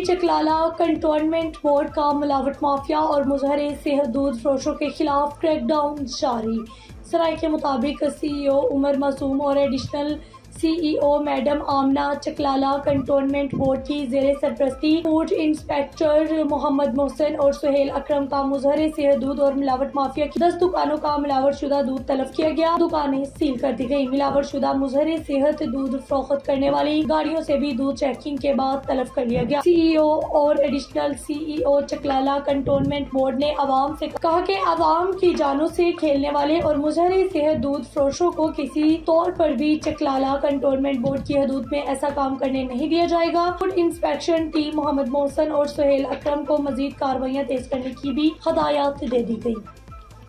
Chaklala, cantonment board का मिलावट mafia और मुजहरे सेहत दूध फरोशों के खिलाफ क्रैकडाउन जारी। सराय के मुताबिक सीईओ उमर मासूम और additional CEO madam Amna Chaklala cantonment board की जेर सरप्रस्ती फ़ूड इंस्पेक्टर मोहम्मद मोहसिन और सुहेल अक्रम का मुजहरे सेहत, दूध और मिलावट माफिया की दस दुकानों का मिलावट शुदा दूध तलब किया गया। दुकानें सील कर दी गई मिलावट शुदा मुजहरे सेहत, दूध फरोख्त करने वाली गाड़ियों से भी दूध चेकिंग के बाद तलब कर लिया गया। सीईओ और additional CEO Chaklala cantonment board ने आवाम से कहा कि आवाम की जानों से खेलने वाले और मुजहरे सेहत, दूध फरोशों को किसी तौर पर भी चकलाला कंटोनमेंट बोर्ड की हदूद में ऐसा काम करने नहीं दिया जाएगा। Food inspection team Mohammad Mohsin और सुहेल अक्रम को मजीद कार्रवाइयाँ तेज करने की भी हदायत दे दी गई